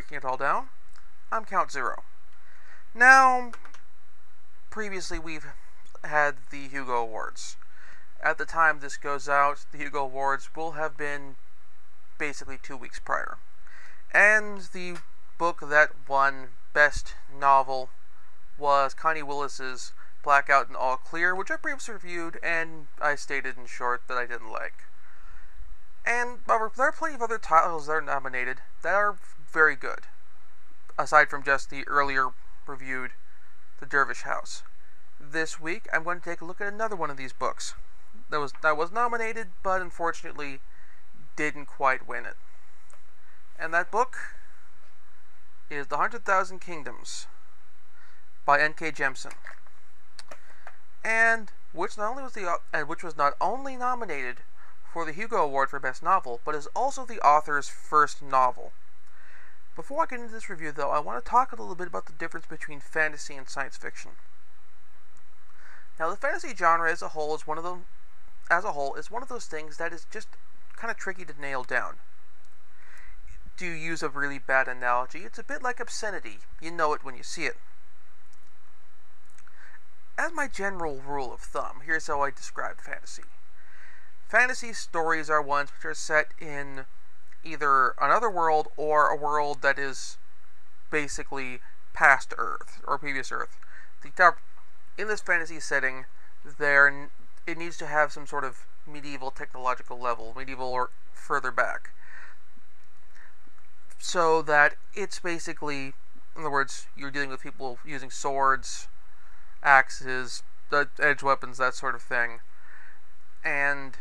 breaking it all down, I'm Count Zero. Now, previously we've had the Hugo Awards. At the time this goes out, the Hugo Awards will have been basically two weeks prior. And the book that won Best Novel was Connie Willis's Blackout and All Clear, which I previously reviewed and I stated in short that I didn't like. And uh, there are plenty of other titles that are nominated that are very good, aside from just the earlier reviewed The Dervish House. This week, I'm going to take a look at another one of these books that was that was nominated, but unfortunately didn't quite win it. And that book is The Hundred Thousand Kingdoms by N.K. Jemisin, and which not only was the uh, and which was not only nominated for the Hugo Award for Best Novel, but is also the author's first novel. Before I get into this review, though, I want to talk a little bit about the difference between fantasy and science fiction. Now, the fantasy genre as a whole is one of them, as a whole, is one of those things that is just kind of tricky to nail down. To use a really bad analogy, it's a bit like obscenity. You know it when you see it. As my general rule of thumb, here's how I describe fantasy. Fantasy stories are ones which are set in either another world or a world that is basically past Earth or previous Earth. The in this fantasy setting, there it needs to have some sort of medieval technological level, medieval or further back, so that it's basically, in other words, you're dealing with people using swords, axes, uh, edge weapons, that sort of thing, and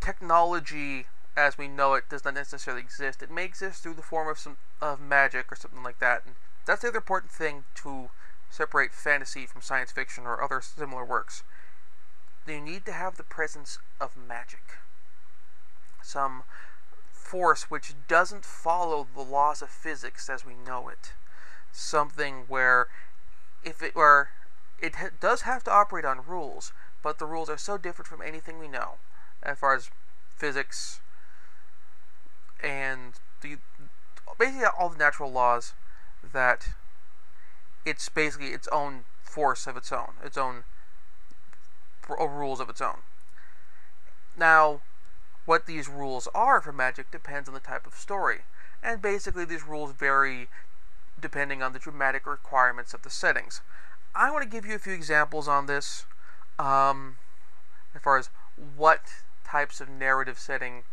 technology as we know it does not necessarily exist. It may exist through the form of some of magic or something like that. And that's the other important thing to separate fantasy from science fiction or other similar works. You need to have the presence of magic. Some force which doesn't follow the laws of physics as we know it. Something where if it were it does have to operate on rules, but the rules are so different from anything we know as far as physics and the basically all the natural laws that it's basically its own force of its own, its own uh, rules of its own. Now, what these rules are for magic depends on the type of story, and basically these rules vary depending on the dramatic requirements of the settings. I want to give you a few examples on this, um, as far as what types of narrative settings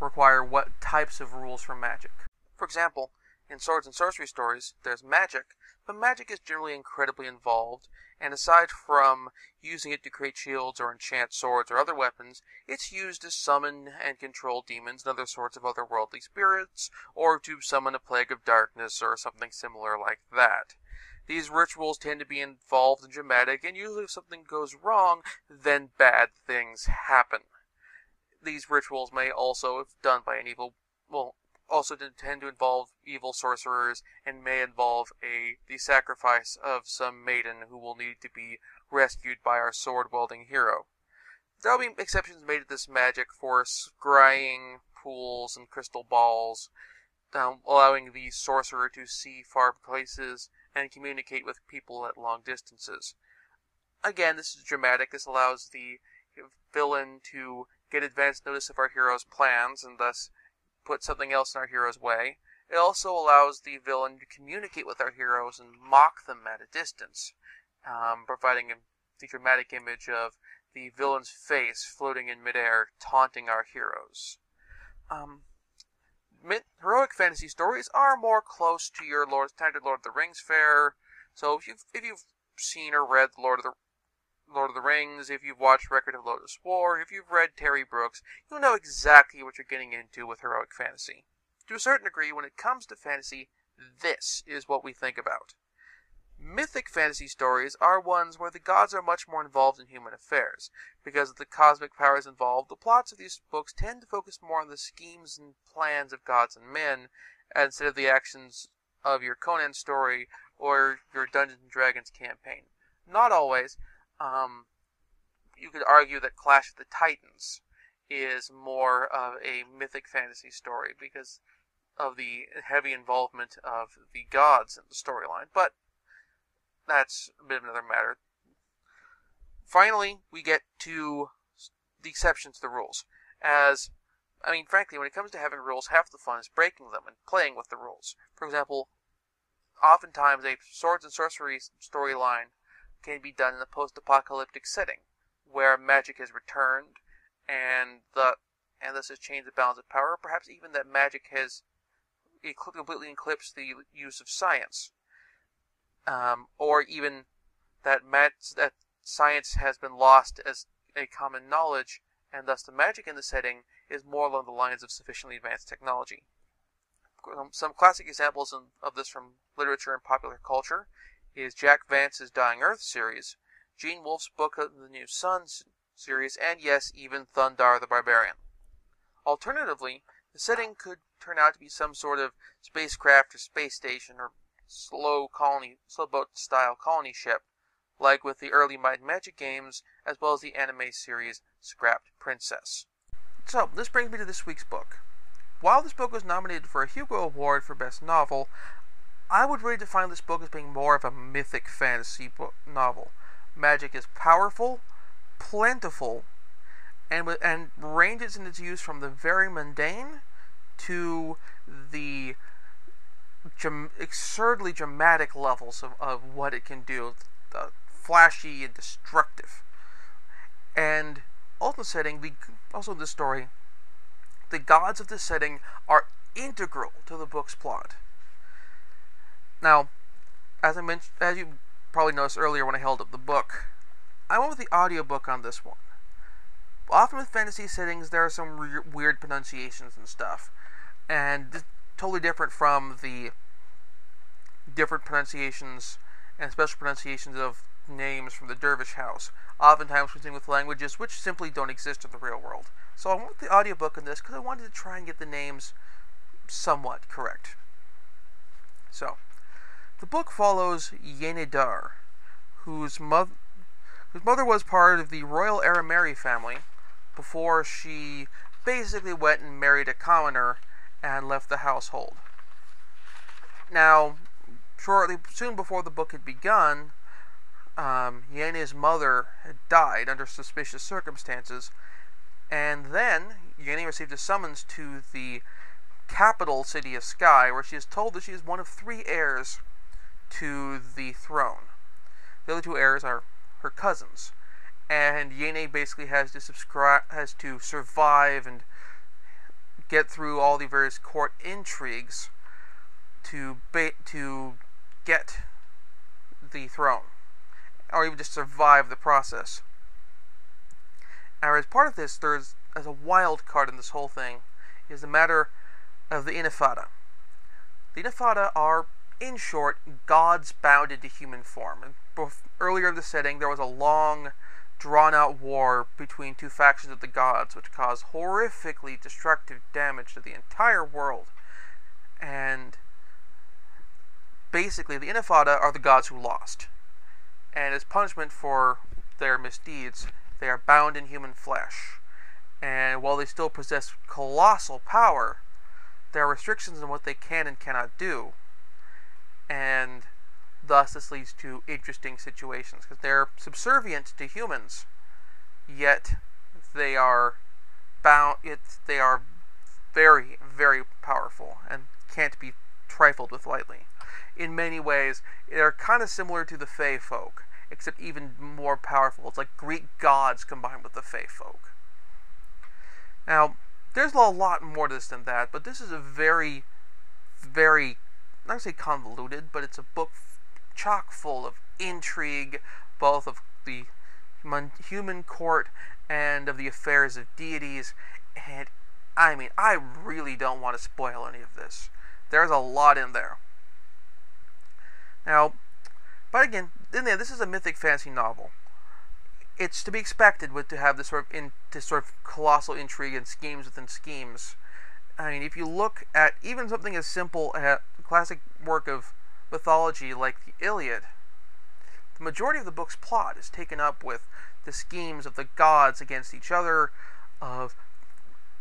require what types of rules for magic. For example, in swords and sorcery stories, there's magic, but magic is generally incredibly involved, and aside from using it to create shields or enchant swords or other weapons, it's used to summon and control demons and other sorts of otherworldly spirits, or to summon a plague of darkness or something similar like that. These rituals tend to be involved and dramatic, and usually if something goes wrong, then bad things happen these rituals may also, if done by an evil, well, also tend to involve evil sorcerers and may involve a the sacrifice of some maiden who will need to be rescued by our sword-wielding hero. There will be exceptions made to this magic for scrying pools and crystal balls, um, allowing the sorcerer to see far places and communicate with people at long distances. Again, this is dramatic. This allows the villain to get advance notice of our hero's plans and thus put something else in our hero's way. It also allows the villain to communicate with our heroes and mock them at a distance, um, providing the dramatic image of the villain's face floating in midair, taunting our heroes. Um, heroic fantasy stories are more close to your Lord, standard Lord of the Rings fare. So if you've, if you've seen or read Lord of the Lord of the Rings, if you've watched Record of Lodoss War, if you've read Terry Brooks, you'll know exactly what you're getting into with heroic fantasy. To a certain degree, when it comes to fantasy, this is what we think about. Mythic fantasy stories are ones where the gods are much more involved in human affairs. Because of the cosmic powers involved, the plots of these books tend to focus more on the schemes and plans of gods and men, instead of the actions of your Conan story or your Dungeons and Dragons campaign. Not always, um, you could argue that Clash of the Titans is more of a mythic fantasy story because of the heavy involvement of the gods in the storyline, but that's a bit of another matter. Finally, we get to the exceptions to the rules. As, I mean, frankly, when it comes to having rules, half the fun is breaking them and playing with the rules. For example, oftentimes a swords and sorcery storyline can be done in a post-apocalyptic setting, where magic has returned and the and this has changed the balance of power. Perhaps even that magic has completely eclipsed the use of science, um, or even that that science has been lost as a common knowledge, and thus the magic in the setting is more along the lines of sufficiently advanced technology. Some classic examples of this from literature and popular culture is Jack Vance's Dying Earth series, Gene Wolfe's Book of the New Sun series, and yes, even Thundarr the Barbarian. Alternatively, the setting could turn out to be some sort of spacecraft or space station or slow colony, slow boat style colony ship, like with the early Might and Magic games, as well as the anime series Scrapped Princess. So, this brings me to this week's book. While this book was nominated for a Hugo Award for Best Novel, I would really define this book as being more of a mythic fantasy book novel. Magic is powerful, plentiful, and and ranges in its use from the very mundane to the absurdly dramatic levels of, of what it can do, the flashy and destructive. And also setting the also the story, the gods of the setting are integral to the book's plot. Now, as I mentioned, as you probably noticed earlier when I held up the book, I went with the audiobook on this one. Often with fantasy settings, there are some weird pronunciations and stuff, and totally different from the different pronunciations and special pronunciations of names from the Dervish House, oftentimes presenting with languages which simply don't exist in the real world. So I went with the audiobook on this because I wanted to try and get the names somewhat correct. So, the book follows Yeine Darr, whose, mo- whose mother was part of the royal Arameri family before she basically went and married a commoner and left the household. Now, shortly soon before the book had begun, um, Yeine's mother had died under suspicious circumstances, and then Yene received a summons to the capital city of Sky, where she is told that she is one of three heirs to the throne. The other two heirs are her cousins, and Yeine basically has to subscribe, has to survive and get through all the various court intrigues to to get the throne, or even just survive the process. And as part of this, there's as a wild card in this whole thing is the matter of the Enefadeh. The Enefadeh are, in short, gods bound into human form. And earlier in the setting, there was a long, drawn-out war between two factions of the gods, which caused horrifically destructive damage to the entire world. And basically, the Enefadeh are the gods who lost. And as punishment for their misdeeds, they are bound in human flesh. And while they still possess colossal power, there are restrictions on what they can and cannot do. And thus, this leads to interesting situations because they're subservient to humans, yet they are bound. It, they are very, very powerful and can't be trifled with lightly. In many ways, they're kind of similar to the Fey folk, except even more powerful. It's like Greek gods combined with the Fey folk. Now, there's a lot more to this than that, but this is a very, very, not say convoluted, but it's a book chock full of intrigue, both of the human court and of the affairs of deities. And I mean, I really don't want to spoil any of this. There's a lot in there. Now, but again, this is a mythic fantasy novel it's to be expected with to have this sort of in this sort of colossal intrigue and schemes within schemes. I mean, if you look at even something as simple as classic work of mythology like the Iliad, the majority of the book's plot is taken up with the schemes of the gods against each other, of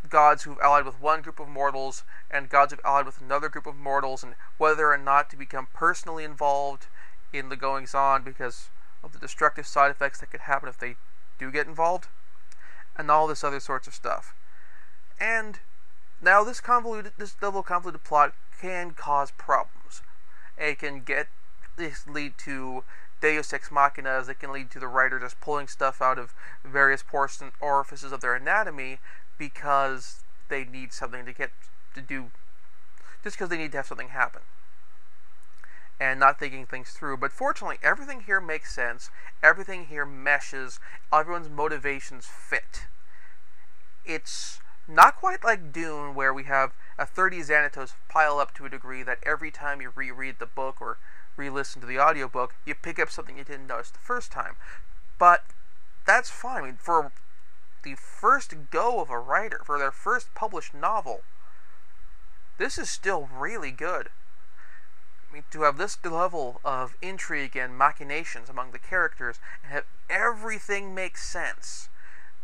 gods who've allied with one group of mortals and gods who've allied with another group of mortals, and whether or not to become personally involved in the goings on because of the destructive side effects that could happen if they do get involved, and all this other sorts of stuff. And now this convoluted, this double convoluted plot can cause problems. It can get this lead to Deus ex machinas. It can lead to the writer just pulling stuff out of various portion orifices of their anatomy because they need something to get to do, just because they need to have something happen and not thinking things through. But fortunately, everything here makes sense. Everything here meshes. Everyone's motivations fit. It's not quite like Dune, where we have a 30 Xanatos pile up to a degree that every time you reread the book or re-listen to the audiobook, you pick up something you didn't notice the first time. But that's fine. I mean, for the first go of a writer, for their first published novel, this is still really good I mean, to have this level of intrigue and machinations among the characters and have everything make sense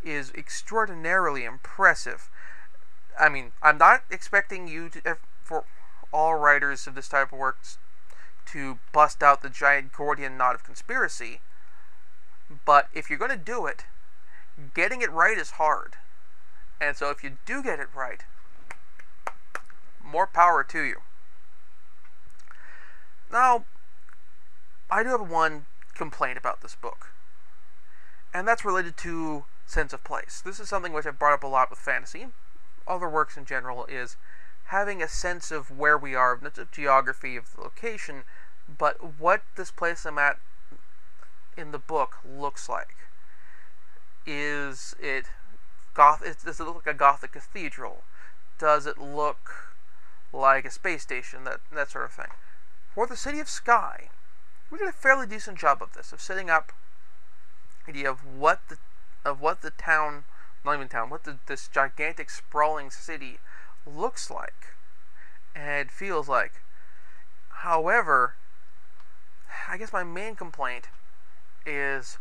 is extraordinarily impressive. I mean, I'm not expecting you to, for all writers of this type of works to bust out the giant Gordian knot of conspiracy, but if you're going to do it, getting it right is hard. And so if you do get it right, more power to you. Now, I do have one complaint about this book, and that's related to sense of place. This is something which I've brought up a lot with fantasy, other works in general, is having a sense of where we are, not just geography of the location, but what this place I'm at in the book looks like. Is it goth? Does it look like a gothic cathedral? Does it look like a space station? That that sort of thing. For the city of Sky, we did a fairly decent job of this, of setting up idea of what the of what the town, not even town, what the, this gigantic sprawling city looks like and feels like. However, I guess my main complaint is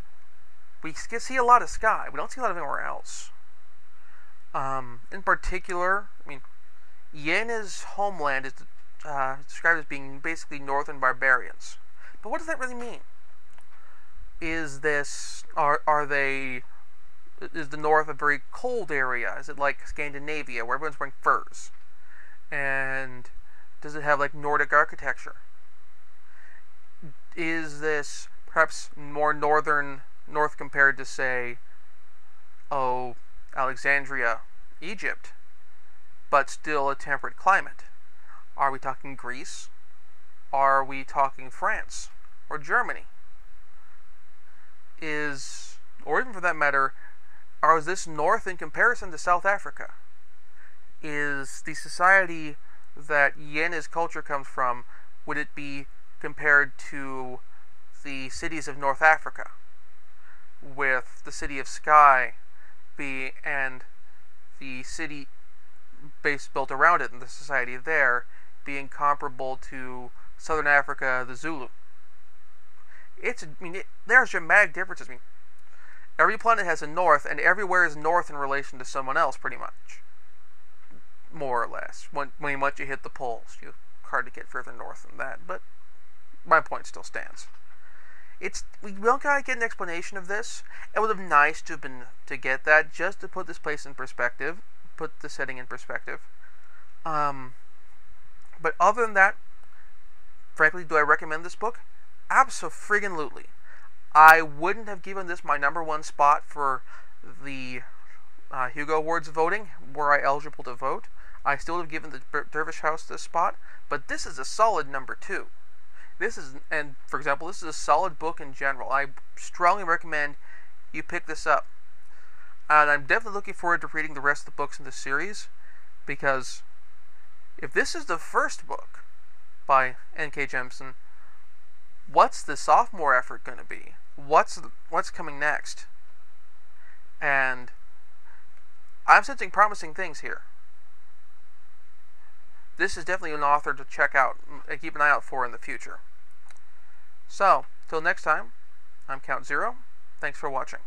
we see a lot of sky. We don't see a lot of anywhere else. Um, in particular, I mean, Yen's homeland is uh, described as being basically northern barbarians. But what does that really mean? Is this are are they is the north a very cold area? Is it like Scandinavia where everyone's wearing furs? And does it have like Nordic architecture? Is this perhaps more northern north compared to say oh Alexandria, Egypt, but still a temperate climate? Are we talking Greece? Are we talking France or Germany? Is, or even for that matter, are this north in comparison to South Africa? Is the society that Yen's culture comes from, would it be compared to the cities of North Africa? With the city of Sky be and the city base built around it and the society there being comparable to Southern Africa, the Zulu. It's, I mean, it, there's dramatic differences. I mean, every planet has a north, and everywhere is north in relation to someone else, pretty much. More or less. When, when you hit the poles, you hard to get further north than that, but my point still stands. It's we don't get an explanation of this. It would have been nice to have been to get that just to put this place in perspective, put the setting in perspective. Um, but other than that, frankly, do I recommend this book? Absolutely. I wouldn't have given this my number one spot for the uh, Hugo Awards voting, were I eligible to vote. I still would have given the Dervish House this spot, but this is a solid number two. This is, and for example, this is a solid book in general. I strongly recommend you pick this up. And I'm definitely looking forward to reading the rest of the books in this series because if this is the first book by N.K. Jemisin, what's the sophomore effort going to be? What's what's coming next? And I'm sensing promising things here. This is definitely an author to check out and keep an eye out for in the future. So, till next time, I'm Count Zero. Thanks for watching.